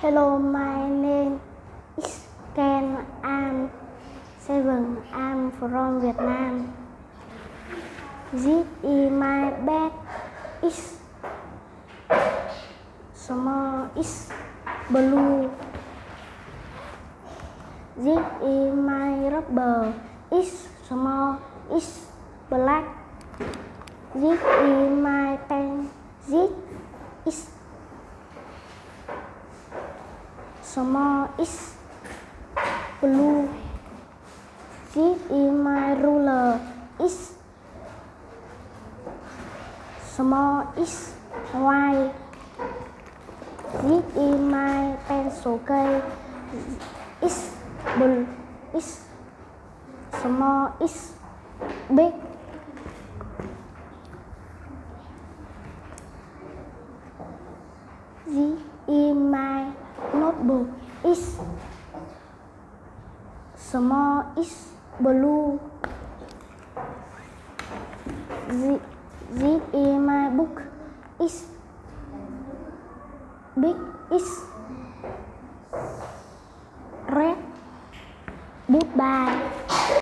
Hello, my name is Ken. I'm seven. I'm from Vietnam. This is my bed It's small. It's blue. This is my rubber. It's small. It's black. This is my pen. This is small. is blue. This is my ruler. is small. is white. This is my pencil case. is blue. is small. is big. This is my notebook. It's small. It's blue. This, this is my book. It's big. It's red. Goodbye.